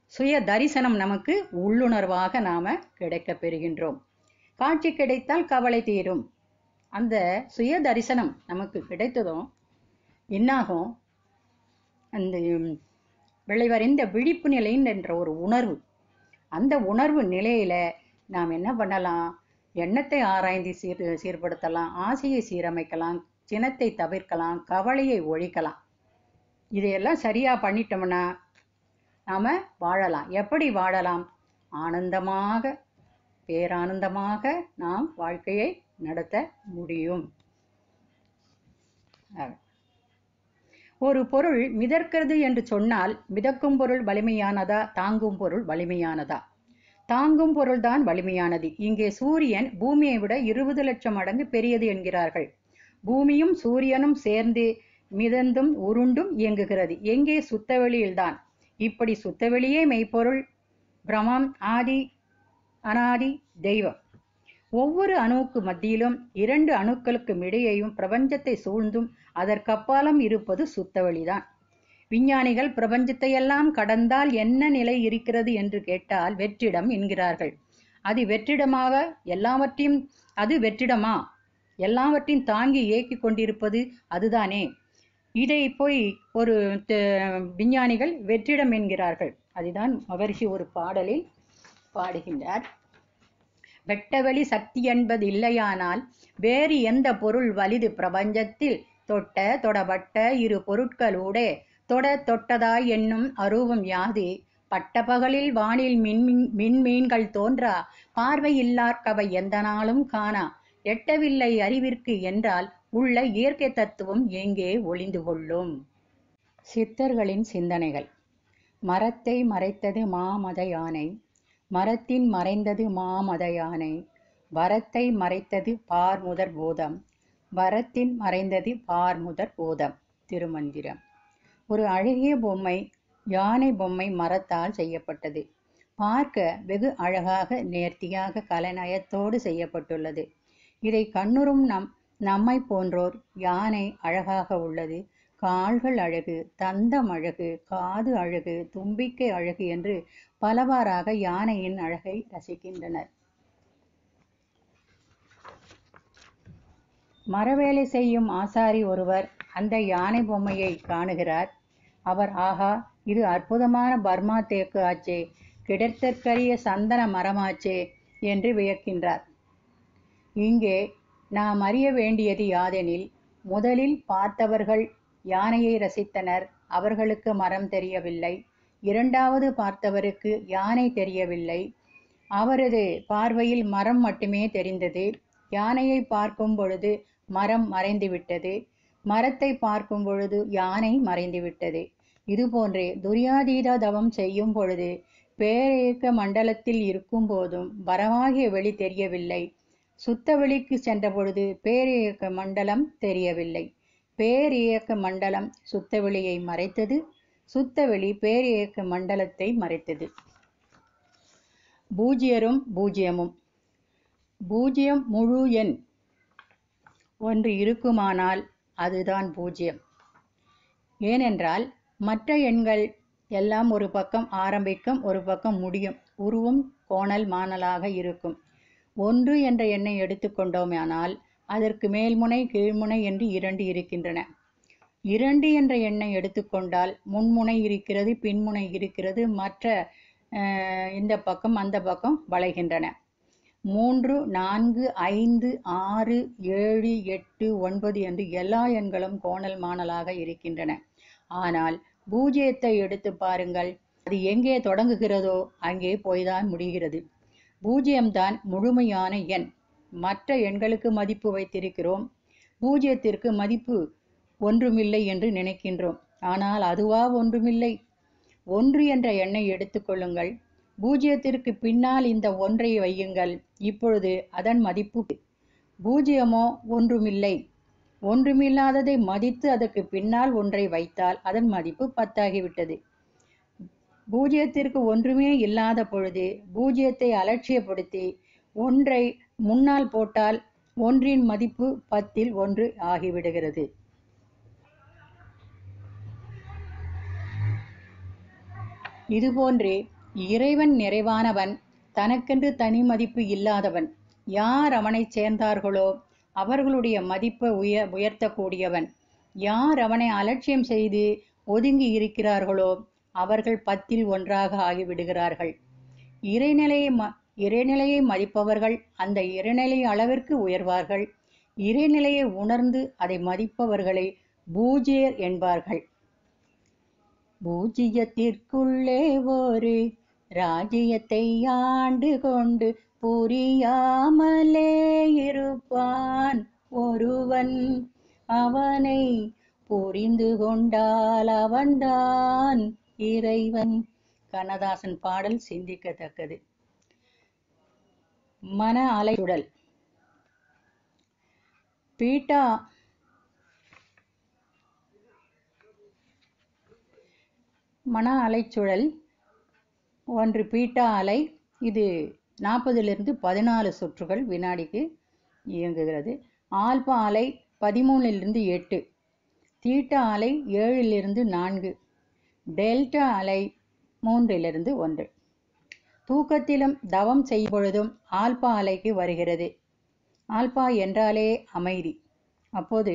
சுய தரிசனம் நமக்கு உள்ளுணர்வாக நாம கிடைக்கப் பெறுகின்றோம். காட்சி கிடைத்தால் கவலை தீரும். அந்த சுய தரிசனம் நமக்கு கிடைத்ததும் என்னாகும்? அந்த விளைவறிந்த விழிப்பு நிலையின் என்ற ஒரு உணர்வு. அந்த உணர்வு நிலையில நாம் என்ன பண்ணலாம்? எண்ணத்தை ஆராய்ந்து சீர் சீர்படுத்தலாம் ஆசையை சீரமைக்கலாம் சினத்தை தவிர்க்கலாம் கவலையை ஒழிக்கலாம். இதையெல்லாம் சரியாக பண்ணிட்டோம்னா நாம் வாழலாம். எப்படி வாழலாம்? ஆனந்தமாக பேரானந்தமாக நாம் வாழ்க்கையை நடத்த முடியும். ஒரு பொருள் மிதக்கிறது என்று சொன்னால் மிதக்கும் பொருள் வலிமையானதா தாங்கும் பொருள் வலிமையானதா? தாங்கும் பொருள்தான் வலிமையானது. இங்கே சூரியன் பூமியை விட இருபது லட்சம் மடங்கு பெரியது என்கிறார்கள். பூமியும் சூரியனும் சேர்ந்து மிதந்தும் உருண்டும் இயங்குகிறது. எங்கே சுத்தவெளியில்தான்? இப்படி சுத்தவெளியே மெய்ப்பொருள் பிரமம் ஆதி அனாதி தெய்வம். ஒவ்வொரு அணுவுக்கு மத்தியிலும் இரண்டு அணுக்களுக்கும் இடையேயும் பிரபஞ்சத்தை சூழ்ந்தும் அதற்கப்பாலும் இருப்பது சுத்தவெளிதான். விஞ்ஞானிகள் பிரபஞ்சத்தை எல்லாம் கடந்தால் என்ன நிலை இருக்கிறது என்று கேட்டால் வெற்றிடம் என்கிறார்கள். அது வெற்றிடமாக எல்லாவற்றையும் அது வெற்றிடமா? எல்லாவற்றையும் தாங்கி இயக்கி கொண்டிருப்பது அதுதானே? இதை போய் ஒரு விஞ்ஞானிகள் வெற்றிடம் என்கிறார்கள். அதுதான் மகர்ஷி ஒரு பாடலில் பாடுகின்றார். வெட்டவெளி சக்தி என்பது இல்லையானால் வேறு எந்த பொருள் வலிது? பிரபஞ்சத்தில் தொட்ட தொடப்பட்ட இரு பொருட்களூடே தொட தொட்டதாய் என்னும் அருவும் யாது. பட்டபகலில் வானில் மின்மின் மின்மீன்கள் தோன்றா. பார்வையில்லார்க்கவை எந்த நாளும் காணா. எட்டவில்லை அறிவிற்கு என்றால் உள்ள இயற்கை தத்துவம் எங்கே ஒளிந்து கொள்ளும்? சித்தர்களின் சிந்தனைகள். மரத்தை மறைத்தது மாமத யானை. மரத்தின் மறைந்தது மாமத யானை. வரத்தை மறைத்தது பார்முதற் பூதம். வரத்தின் மறைந்தது பார்முதற் பூதம். திருமந்திரம். ஒரு அழகிய பொம்மை யானை பொம்மை மரத்தால் செய்யப்பட்டது. பார்க்க வெகு அழகாக நேர்த்தியாக கலைநயத்தோடு செய்யப்பட்டுள்ளது. இதை கண்ணுறும் நம் நம்மை போன்றோர் யானை அழகாக உள்ளது. கால்கள் அழகு தந்தம் அழகு காது அழகு தும்பிக்கை அழகு என்று பலவாறாக யானையின் அழகை ரசிக்கின்றனர். மரவேலை செய்யும் ஆசாரி ஒருவர் அந்த யானை பொம்மையை காணுகிறார். அவர் ஆஹா இது அற்புதமான பர்மா தேக்கு ஆச்சே கிடைத்தற்கரிய சந்தன மரமாச்சே என்று வியக்கின்றார். இங்கே நாம் அறிய வேண்டியது யாதெனில் முதலில் பார்த்தவர்கள் யானையை ரசித்தனர் அவர்களுக்கு மரம் தெரியவில்லை. இரண்டாவது பார்த்தவருக்கு யானை தெரியவில்லை. அவரது பார்வையில் மரம் மட்டுமே தெரிந்தது. யானையை பார்க்கும் பொழுது மரம் மறைந்துவிட்டது. மரத்தை பார்க்கும் பொழுது யானை மறைந்துவிட்டது. இதுபோன்றே துரியாதீத தவம் செய்யும் பொழுது பேரேக்க மண்டலத்தில் இருக்கும் போதும் வரமாகிய வெளி தெரியவில்லை. சுத்த வெளிக்கு சென்ற பொழுது பேரியக்க மண்டலம் தெரியவில்லை. பேரியக்க மண்டலம் சுத்த வெளியை மறைத்தது. சுத்த வெளி பேரியக்க மண்டலத்தை மறைத்தது. பூஜ்யரும் பூஜ்யமும். பூஜ்யம் முழு எண் ஒன்று இருக்குமானால் அதுதான் பூஜ்ஜியம் ஏனென்றால் மற்ற எண்கள் எல்லாம் ஒரு பக்கம் ஆரம்பிக்கும் ஒரு பக்கம் முடியும். உருவும் கோணல் மாணலாக இருக்கும். ஒன்று என்ற எண்ணை எடுத்துக்கொண்டோமானால் அதற்கு மேல்முனை கீழ்முனை என்று இரண்டு இருக்கின்றன. இரண்டு என்ற எண்ணை எடுத்துக்கொண்டால் முன்முனை இருக்கிறது பின்முனை இருக்கிறது மற்ற இந்த பக்கம் அந்த பக்கம் வளைகின்றன. மூன்று நான்கு ஐந்து ஆறு ஏழு எட்டு ஒன்பது என்று எல்லா எண்களும் கோணல் மாணலாக இருக்கின்றன. ஆனால் பூஜ்ஜியத்தை எடுத்து பாருங்கள். அது எங்கே தொடங்குகிறதோ அங்கே போய்தான் முடிகிறது. பூஜ்ஜியம்தான் முழுமையான எண். மற்ற எண்களுக்கு மதிப்பு வைத்திருக்கிறோம். பூஜ்ஜியத்திற்கு மதிப்பு ஒன்றுமில்லை என்று நினைக்கின்றோம். ஆனால் அதுவா ஒன்றுமில்லை? ஒன்று என்ற எண்ணை எடுத்துக்கொள்ளுங்கள் பூஜ்ஜியத்திற்கு பின்னால் இந்த ஒன்றை வையுங்கள். இப்பொழுது அதன் மதிப்பு பூஜ்ஜியமோ ஒன்றுமில்லை. ஒன்றுமில்லாததை மதித்து அதற்கு பின்னால் ஒன்றை வைத்தால் அதன் மதிப்பு பத்தாகிவிட்டது. பூஜ்ஜியத்திற்கு ஒன்றுமே இல்லாத பொழுது பூஜ்ஜியத்தை அலட்சியப்படுத்தி ஒன்றை முன்னால் போட்டால் ஒன்றின் மதிப்பு பத்தில் ஒன்று ஆகிவிடுகிறது. இதுபோன்றே இறைவன் நிறைவானவன் தனக்கென்று தனி மதிப்பு இல்லாதவன். யார் அவனைச் சேர்ந்தார்களோ அவர்களுடைய மதிப்பை உய உயர்த்தக்கூடியவன். யார் அவனை அலட்சியம் செய்து ஒதுங்கி இருக்கிறார்களோ அவர்கள் பத்தில் ஒன்றாக ஆகிவிடுகிறார்கள். இறைநிலையை ம இறைநிலையை மதிப்பவர்கள் அந்த இறைநிலை அளவிற்கு உயர்வார்கள். இறைநிலையை உணர்ந்து அதை மதிப்பவர்களை பூஜ்யர் என்பார்கள். பூஜ்ஜியத்திற்குள்ளே ஒரு ராஜ்யத்தை ஆண்டு கொண்டு புரியாமலே இருப்பான் ஒருவன். அவனை புரிந்து கொண்டால் அவன்தான் இறைவன். கண்ணதாசன் பாடல் சிந்திக்கத்தக்கது. மன அலைச்சுடல் பீட்டா மன அலைச்சுழல் ஒன்று பீட்டா அலை இது நாற்பதிலிருந்து பதினாலு சுற்றுகள் வினாடிக்கு இயங்குகிறது. ஆல்பா அலை பதிமூணிலிருந்து எட்டு தீட்டா அலை ஏழிலிருந்து நான்கு டெல்டா அலை மூன்றிலிருந்து ஒன்று. தூக்கத்திலும் தவம் செய்யும் ஆல்பா அலைக்கு வருகிறது. ஆல்பா என்றாலே அமைதி. அப்போது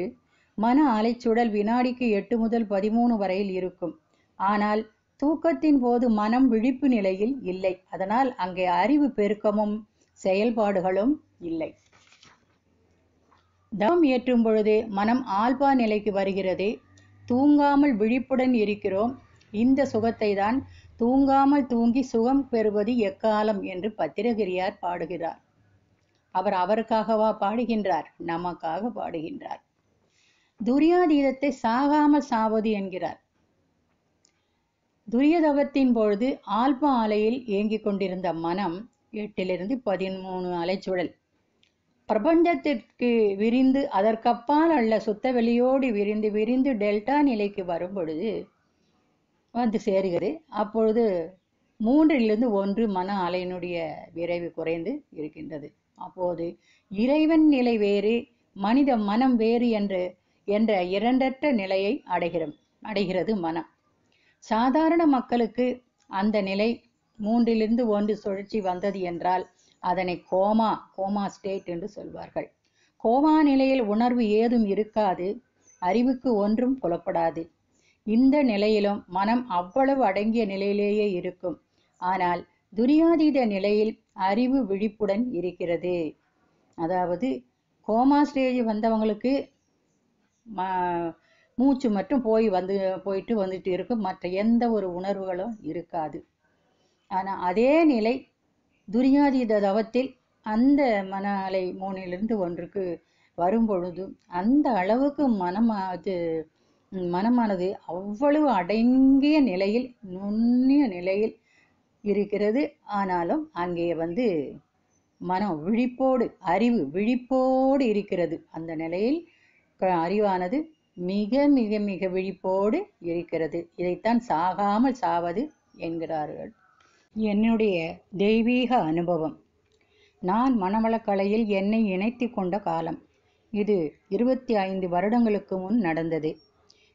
மன அலைச்சுடல் வினாடிக்கு எட்டு முதல் பதிமூணு வரையில் இருக்கும். ஆனால் தூக்கத்தின் போது மனம் விழிப்பு நிலையில் இல்லை. அதனால் அங்கே அறிவு பெருக்கமும் செயல்பாடுகளும் இல்லை. தவம் ஏற்றும் பொழுது மனம் ஆல்பா நிலைக்கு வருகிறது. தூங்காமல் விழிப்புடன் இருக்கிறோம். இந்த சுகத்தை தான் தூங்காமல் தூங்கி சுகம் பெறுவது எக்காலம் என்று பத்திரகிரியார் பாடுகிறார். அவர் அவருக்காகவா பாடுகின்றார்? நமக்காக பாடுகின்றார். துரியாதீதத்தை சாகாமல் சாவது என்கிறார். துரியதவத்தின் பொழுது ஆல்பா அலையில் இயங்கிக் கொண்டிருந்த மனம் எட்டிலிருந்து பதிமூணு அலைச்சுழல் பிரபஞ்சத்திற்கு விரிந்து அதற்கப்பால் அல்ல சுத்த வெளியோடு விரிந்து விரிந்து டெல்டா நிலைக்கு வரும் பொழுது வந்து சேருகிறது. அப்பொழுது மூன்றிலிருந்து ஒன்று மன அலையினுடைய விரைவு குறைந்து இருக்கின்றது. அப்போது இறைவன் நிலை வேறு மனித மனம் வேறு என்று என்ற இரண்டற்ற நிலையை அடைகிறோம் அடைகிறது மனம். சாதாரண மக்களுக்கு அந்த நிலை மூன்றிலிருந்து ஒன்று சுழற்சி வந்தது என்றால் அதனை கோமா கோமா ஸ்டேட் என்று சொல்வார்கள். கோமா நிலையில் உணர்வு ஏதும் இருக்காது அறிவுக்கு ஒன்றும் புலப்படாது. இந்த நிலையிலும் மனம் அவ்வளவு அடங்கிய நிலையிலேயே இருக்கும். ஆனால் துரியாதீத நிலையில் அறிவு விழிப்புடன் இருக்கிறது. அதாவது கோமா ஸ்டேஜ் வந்தவங்களுக்கு ம- மூச்சு மட்டும் போய் வந்து போயிட்டு வந்துட்டு இருக்கும். மற்ற எந்த ஒரு உணர்வுகளும் இருக்காது. ஆனால் அதே நிலை துரியாதீத தவத்தில் அந்த மன அலை மூணிலிருந்து ஒன்றுக்கு வரும்பொழுது அந்த அளவுக்கு மனம் அது மனமானது அவ்வளவு அடங்கிய நிலையில் நுண்ணிய நிலையில் இருக்கிறது. ஆனாலும் அங்கே வந்து மனம் விழிப்போடு அறிவு விழிப்போடு இருக்கிறது. அந்த நிலையில் க- அறிவானது மிக மிக மிக விழிப்போடு இருக்கிறது. இதைத்தான் சாகாமல் சாவது என்கிறார்கள். என்னுடைய தெய்வீக அனுபவம். நான் மனவளக்கலையில் என்னை இணைத்து கொண்ட காலம். இது இருபத்தி ஐந்து வருடங்களுக்கு முன் நடந்தது.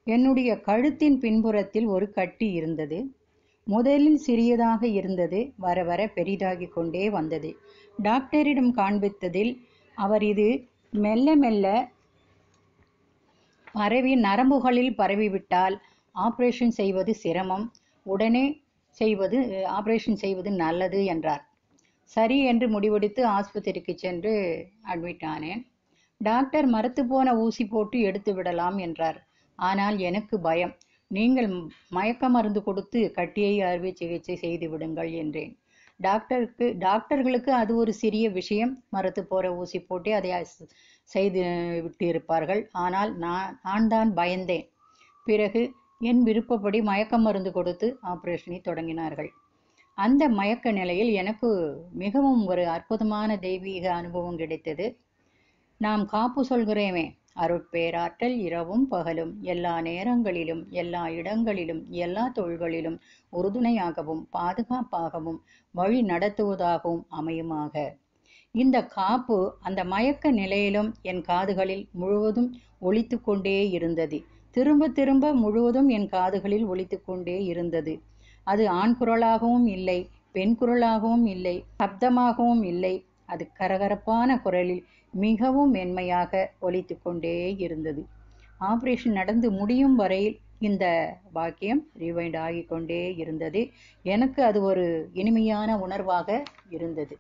என்னுடைய கழுத்தின் பின்புறத்தில் ஒரு கட்டி இருந்தது. முதலில் சிறியதாக இருந்தது. வர வர பெரிதாகி கொண்டே வந்தது. டாக்டரிடம் காண்பித்ததில் அவர் இது மெல்ல மெல்ல பரவி நரம்புகளில் பரவிவிட்டால் ஆபரேஷன் செய்வது சிரமம். உடனே செய்வது ஆப்ரேஷன் செய்வது நல்லது என்றார். சரி என்று முடிவெடுத்து ஆஸ்பத்திரிக்கு சென்று அட்மிட் ஆனேன். டாக்டர் மரத்து போன ஊசி போட்டு எடுத்து விடலாம் என்றார். ஆனால் எனக்கு பயம். நீங்கள் மயக்க மருந்து கொடுத்து கட்டியை அறுவை சிகிச்சை செய்து விடுங்கள் என்றேன். டாக்டருக்கு டாக்டர்களுக்கு அது ஒரு சிறிய விஷயம். மரத்து போற ஊசி போட்டு அதை செய்து விட்டிருப்பார்கள். ஆனால் நான் நான் தான் பயந்தேன். பிறகு என் விருப்பப்படி மயக்க மருந்து கொடுத்து ஆபரேஷனை தொடங்கினார்கள். அந்த மயக்க நிலையில் எனக்கு மிகவும் ஒரு அற்புதமான தெய்வீக அனுபவம் கிடைத்தது. நாம் காப்பு சொல்கிறேமே. அருட்பேராற்றல் இரவும் பகலும் எல்லா நேரங்களிலும் எல்லா இடங்களிலும் எல்லா தொழில்களிலும் உறுதுணையாகவும் பாதுகாப்பாகவும் வழி நடத்துவதாகவும் அமையுமாக. இந்த காப்பு அந்த மயக்க நிலையிலும் என் காதுகளில் முழுவதும் ஒழித்து கொண்டே இருந்தது. திரும்ப திரும்ப முழுவதும் என் காதுகளில் ஒழித்து கொண்டே இருந்தது. அது ஆண் குரலாகவும் இல்லை பெண் குரலாகவும் இல்லை சப்தமாகவும் இல்லை. அது கரகரப்பான குரலில் மிகவும் மென்மையாக ஒலித்து கொண்டே இருந்தது. ஆப்ரேஷன் நடந்து முடியும் வரையில் இந்த வாக்கியம் ரிவைண்ட் ஆகிக் கொண்டே இருந்தது. எனக்கு அது ஒரு இனிமையான உணர்வாக இருந்தது.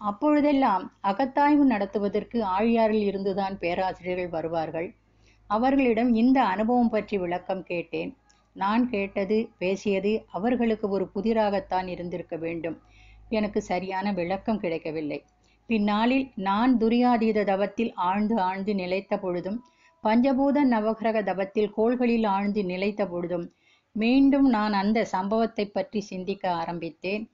அப்பொழுதெல்லாம் அகத்தாய்வு நடத்துவதற்கு ஆழியாரில் இருந்துதான் பேராசிரியர்கள் வருவார்கள். அவர்களிடம் இந்த அனுபவம் பற்றி விளக்கம் கேட்டேன். நான் கேட்டது பேசியது அவர்களுக்கு ஒரு புதிராகத்தான் இருந்திருக்க வேண்டும். எனக்கு சரியான விளக்கம் கிடைக்கவில்லை. பின்னாளில் நான் துரியாதீத தவத்தில் ஆழ்ந்து ஆழ்ந்து நிலைத்த பொழுதும் பஞ்சபூத நவகிரக தவத்தில் கோள்களில் ஆழ்ந்து நிலைத்த பொழுதும் மீண்டும் நான் அந்த சம்பவத்தை பற்றி சிந்திக்க ஆரம்பித்தேன்.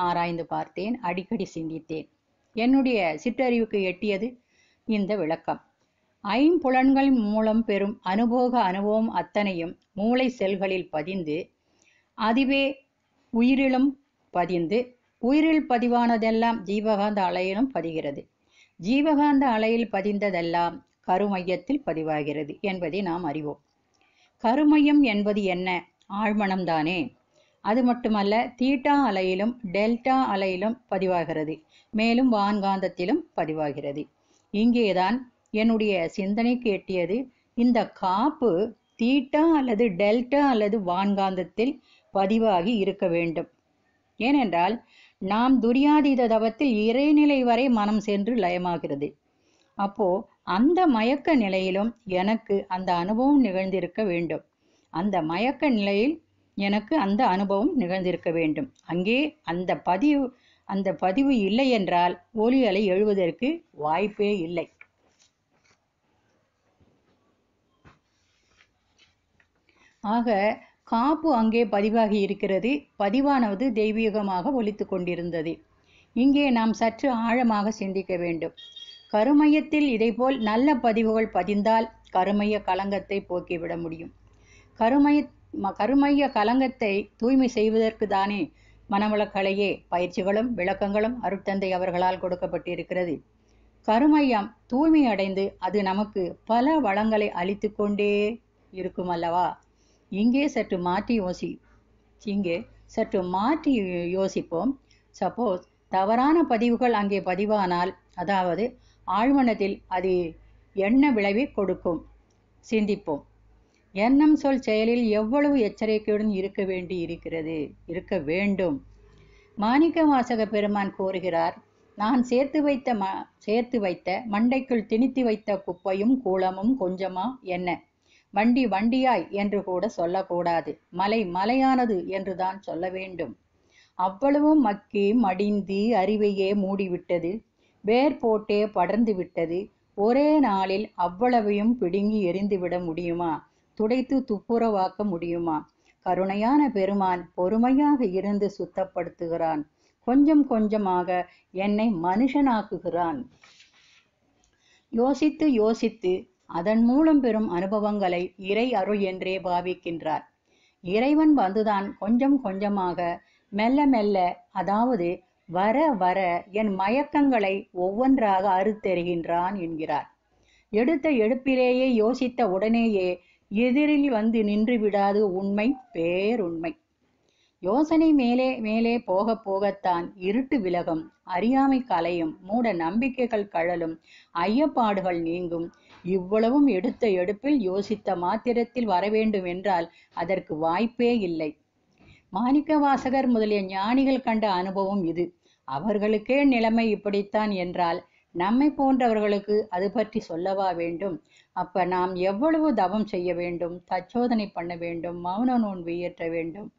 ஆராய்ந்து பார்த்தேன் அடிக்கடி சிந்தித்தேன். என்னுடைய சிற்றறிவுக்கு எட்டியது இந்த விளக்கம். ஐம்புலன்கள் மூலம் பெறும் அனுபோக அனுபவம் அத்தனையும் மூளை செல்களில் பதிந்து அதுவே உயிரிலும் பதிந்து உயிரில் பதிவானதெல்லாம் ஜீவகாந்த அலையிலும் பதிகிறது. ஜீவகாந்த அலையில் பதிந்ததெல்லாம் கருமையத்தில் பதிவாகிறது என்பதை நாம் அறிவோம். கருமையம் என்பது என்ன? ஆழ்மனம்தானே? அது மட்டுமல்ல தீட்டா அலையிலும் டெல்டா அலையிலும் பதிவாகிறது. மேலும் வான்காந்தத்திலும் பதிவாகிறது. இங்கேதான் என்னுடைய சிந்தனைக்கு எட்டியது இந்த காப்பு தீட்டா அல்லது டெல்டா அல்லது வான்காந்தத்தில் பதிவாகி இருக்க வேண்டும். ஏனென்றால் நாம் துரியாதீத தவத்தில் இறைநிலை வரை மனம் சென்று லயமாகிறது. அப்போ அந்த மயக்க நிலையிலும் எனக்கு அந்த அனுபவம் நிகழ்ந்திருக்க வேண்டும். அந்த மயக்க நிலையில் எனக்கு அந்த அனுபவம் நிகழ்ந்திருக்க வேண்டும். அங்கே அந்த பதிவு அந்த பதிவு இல்லை என்றால் ஒலி அலை எழுவதற்கு வாய்ப்பே இல்லை. ஆக காப்பு அங்கே பதிவாகி இருக்கிறது. பதிவானது தெய்வீகமாக ஒலித்து கொண்டிருந்தது. இங்கே நாம் சற்று ஆழமாக சிந்திக்க வேண்டும். கருமையத்தில் இதேபோல் நல்ல பதிவுகள் பதிந்தால் கருமைய கலங்கத்தை போக்கிவிட முடியும். கருமைய கருமைய கலங்கத்தை தூய்மை செய்வதற்கு தானே மனவளக்கலையே பயிற்சிகளும் விளக்கங்களும் அருட்தந்தை அவர்களால் கொடுக்கப்பட்டிருக்கிறது. கருமையம் தூய்மை அடைந்து அது நமக்கு பல வளங்களை அளித்து கொண்டே இருக்கும் அல்லவா இங்கே சற்று மாற்றி யோசி இங்கே சற்று மாற்றி யோசிப்போம். சப்போஸ் தவறான பதிவுகள் அங்கே பதிவானால் அதாவது ஆழ்மனத்தில் அது என்ன விளைவை கொடுக்கும்? சிந்திப்போம். எண்ணம் சொல் செயலில் எவ்வளவு எச்சரிக்கையுடன் இருக்க வேண்டி இருக்கிறது? இருக்க வேண்டும். மாணிக்க வாசக பெருமான் கோருகிறார் நான் சேர்த்து வைத்த ம சேர்த்து வைத்த மண்டைக்குள் திணித்து வைத்த குப்பையும் கூளமும் கொஞ்சமா? என்ன? வண்டி வண்டியாய்? என்று கூட சொல்லக்கூடாது. மலை மலையானது என்றுதான் சொல்ல வேண்டும். அவ்வளவும் மக்கி மடிந்து அறிவையே மூடிவிட்டது. வேர் போட்டே படர்ந்து விட்டது. ஒரே நாளில் அவ்வளவையும் பிடுங்கி எரிந்துவிட முடியுமா? துடைத்து துப்புரவாக்க முடியுமா? கருணையான பெருமான் பொறுமையாக இருந்து சுத்தப்படுத்துகிறான். கொஞ்சம் கொஞ்சமாக என்னை மனுஷனாக்குகிறான். யோசித்து யோசித்து அதன் மூலம் பெறும் அனுபவங்களை இறை அருள் என்றே பாவிக்கின்றார். இறைவன் வந்துதான் கொஞ்சம் கொஞ்சமாக மெல்ல மெல்ல அதாவது வர வர என் மயக்கங்களை ஒவ்வொன்றாக அறுத்தெறுகின்றான் என்கிறார். எடுத்த எடுப்பிலேயே யோசித்த உடனேயே எதிரில் வந்து நின்று விடாது உண்மை பேருண்மை. யோசனை மேலே மேலே போக போகத்தான் இருட்டு விலகும். அறியாமை கலையும் மூட நம்பிக்கைகள் கழலும் ஐயப்பாடுகள் நீங்கும். இவ்வளவும் எடுத்த எடுப்பில் யோசித்த மாத்திரத்தில் வரவேண்டும் என்றால் அதற்கு வாய்ப்பே இல்லை. மாணிக்க வாசகர் முதலிய ஞானிகள் கண்ட அனுபவம் இது. அவர்களுக்கே நிலைமை இப்படித்தான் என்றால் நம்மை போன்றவர்களுக்கு அது பற்றி சொல்லவா வேண்டும்? அப்ப நாம் எவ்வளவு தவம் செய்ய வேண்டும் தச்சோதனை பண்ண வேண்டும் மௌன நோன்பு இயற்ற வேண்டும்.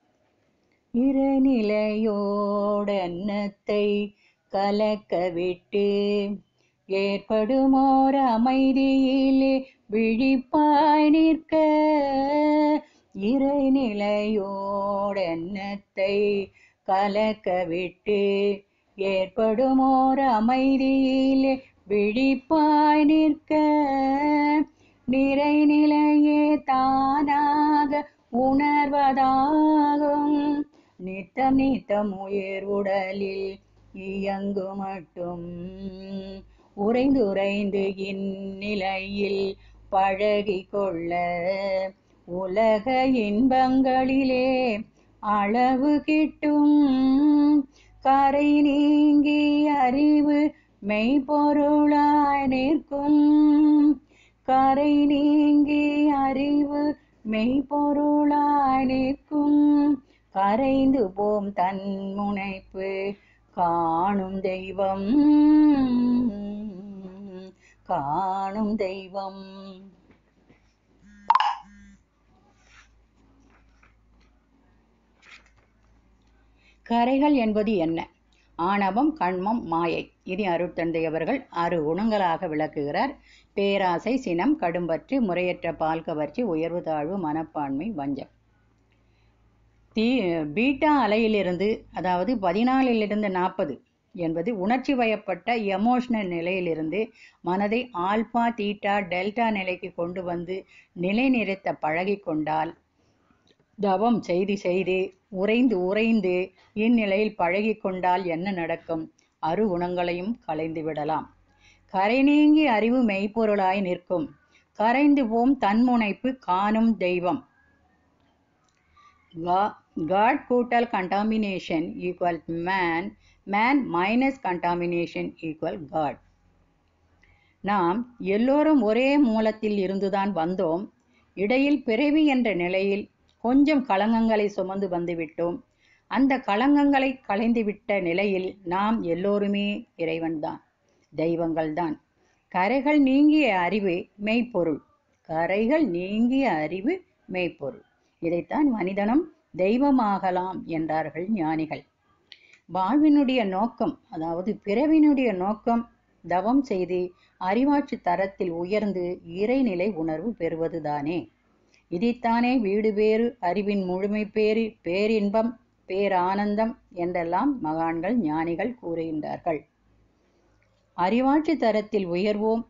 இறைநிலையோடன்னத்தை கலக்க விட்டு ஏற்படுமோர் அமைதியிலே விழிப்பாய் நிற்க இறைநிலையோடன்னத்தை கலக்க விட்டு ஏற்படுமோர் அமைதியிலே விழிப்பாய் நிற்க நிறைநிலையே தானாக உணர்வதாகும். நித்தம் நித்தம் உயிர் உடலில் இயங்கு மட்டும் உறைந்துரைந்து இந்நிலையில் பழகி கொள்ள உலக இன்பங்களிலே அளவு கிட்டும். கரை நீங்கி அறிவு மெய்பொருளாய் நிற்கும். கரை நீங்கி அறிவு மெய்ப்பொருளாய் நிற்கும் கரைந்து போம் தன் முனைப்பு காணும் தெய்வம். காணும் தெய்வம். கரைகள் என்பது என்ன? ஆணவம் கண்மம் மாயை. இனி அருட்தந்தை அவர்கள் ஆறு குணங்களாக விளக்குகிறார். பேராசை சினம் கடும்பற்று முறையற்ற பால் கவர்ச்சி உயர்வு தாழ்வு மனப்பான்மை வஞ்சம். தீ பீட்டா அலையிலிருந்து அதாவது பதினாலிலிருந்து நாற்பது என்பது உணர்ச்சி வயப்பட்ட எமோஷனல் நிலையிலிருந்து மனதை ஆல்பா தீட்டா டெல்டா நிலைக்கு கொண்டு வந்து நிலைநிறுத்த பழகி கொண்டால் தவம் செய்து செய்து உறைந்து உறைந்து இந்நிலையில் பழகி கொண்டால் என்ன நடக்கும்? அரு குணங்களையும் கலைந்து விடலாம். கரை நீங்கி அறிவு மெய்ப்பொருளாய் நிற்கும். கரைந்து போம் தன்முனைப்பு காணும் தெய்வம். காட் கூட்டல் contamination equal man man minus contamination equal God நாம் எல்லோரும் ஒரே மூலத்தில் இருந்துதான் வந்தோம். இடையில் பிறவி என்ற நிலையில் கொஞ்சம் களங்கங்களை சுமந்து வந்துவிட்டோம். அந்த களங்கங்களை களைந்துவிட்ட நிலையில் நாம் எல்லோருமே இறைவன்தான். தெய்வங்கள்தான். கரைகள் நீங்கிய அறிவு மெய்ப்பொருள். கரைகள் நீங்கிய அறிவு மெய்ப்பொருள். இதைத்தான் மனிதனும் தெய்வமாகலாம் என்றார்கள் ஞானிகள். வாழ்வினுடைய நோக்கம் அதாவது பிறவினுடைய நோக்கம் தவம் செய்து அறிவாட்சி தரத்தில் உயர்ந்து இறைநிலை உணர்வு பெறுவதுதானே. இதைத்தானே வீடு பேறு அறிவின் முழுமை பேறு பேரின்பம் பேரானந்தம் என்றெல்லாம் மகான்கள் ஞானிகள் கூறுகின்றார்கள். அறிவாட்சி தரத்தில் உயர்வோம்.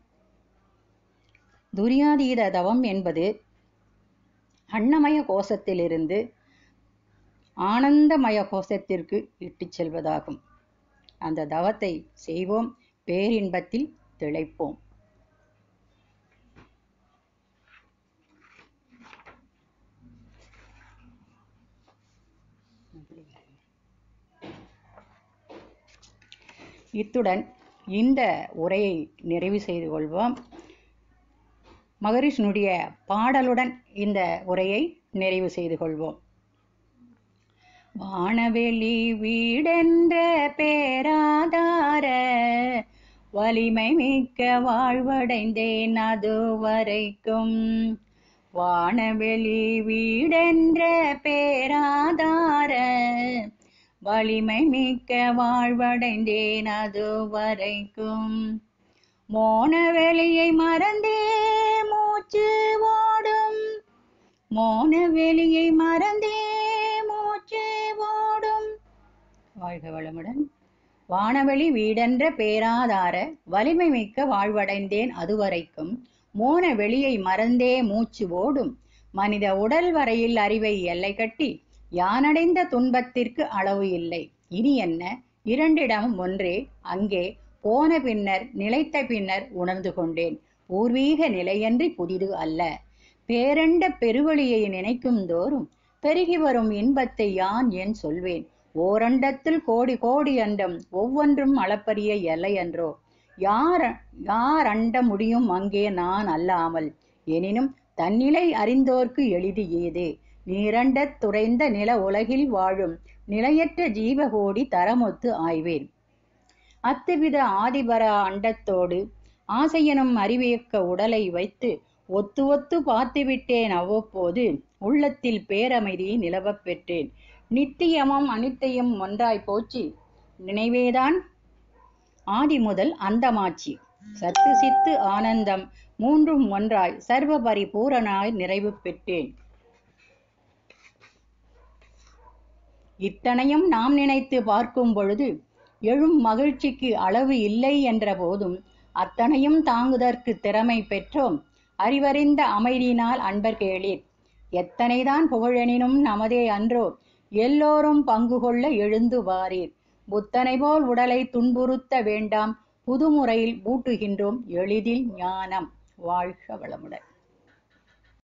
துரியாதீத தவம் என்பது அன்னமய கோஷத்திலிருந்து ஆனந்தமய கோஷத்திற்கு இட்டுச் செல்வதாகும். அந்த தவத்தை செய்வோம் பேரின்பத்தில் திளைப்போம். இத்துடன் இந்த உரையை நிறைவு செய்து கொள்வோம். மகரிஷ்னுடைய பாடலுடன் இந்த உரையை நிறைவு செய்து கொள்வோம். வானவெளி வீடென்ற பேராதார வலிமை மிக்க வாழ்வடைந்தேன் அதுவரைக்கும். வானவெளி வீடென்ற பேராதார வலிமை மிக்க வாழ்வடைந்தேன் அது வரைக்கும் மோனவெளியை மறந்தே மூச்சு ஓடும். மோனவெளியை மறந்தே மூச்சு ஓடும். வாழ்க வளமுடன். வானவெளி வீடென்ற பேராதார வலிமை மிக்க வாழ்வடைந்தேன் அதுவரைக்கும். மோன வெளியை மறந்தே மூச்சு ஓடும். மனித உடல் வரையில் அறிவை எல்லை கட்டி யானடைந்த துன்பத்திற்கு அளவு இல்லை. இனி என்ன? இரண்டிடமும் ஒன்றே. அங்கே போன பின்னர் நிலைத்த பின்னர் உணர்ந்து கொண்டேன். பூர்வீக நிலையன்றி புதிது அல்ல. பேரண்ட பெருவழியை நினைக்கும் தோறும் பெருகி வரும் இன்பத்தை யான் ஏன் சொல்வேன்? ஓரண்டத்தில் கோடி கோடி அண்டம் ஒவ்வொன்றும் அளப்பரிய எல்லை என்றோ யார் யார் அண்ட முடியும் அங்கே நான் அல்லாமல். எனினும் தன்னிலை அறிந்தோர்க்கு எளிது ஏதே. நீரண்டத் துறைந்த நில உலகில் வாழும் நிலையற்ற ஜீவகோடி தரமொத்து ஆய்வேன். அத்துவித ஆதிபர அண்டத்தோடு ஆசையனும் அறிவியக்க உடலை வைத்து ஒத்து ஒத்து பார்த்துவிட்டேன் அவ்வப்போது உள்ளத்தில் பேரமைதி நிலவப் பெற்றேன். நித்தியமும் அனித்தியம் ஒன்றாய் போச்சு. நினைவேதான்? ஆதி முதல் அந்தமாச்சி. சத்து சித்து ஆனந்தம் மூன்றும் ஒன்றாய் சர்வ பரிபூரணாய் நிறைவு பெற்றேன். இத்தனையும் நாம் நினைத்து பார்க்கும் பொழுது எழும் மகிழ்ச்சிக்கு அளவு இல்லை என்ற போதும் அத்தனையும் தாங்குதற்கு திறமை பெற்றோம். அறிவறிந்த அமைதியினால் அன்பர் கேளீர். எத்தனைதான் புகழெனினும் நமதே அன்றோ எல்லோரும் பங்கு கொள்ள எழுந்து வாரீர். புத்தனை போல் உடலை துன்புறுத்த வேண்டாம் புதுமுறையில் பூட்டுகின்றோம் எளிதில் ஞானம். வாழ்க வளமுடன்.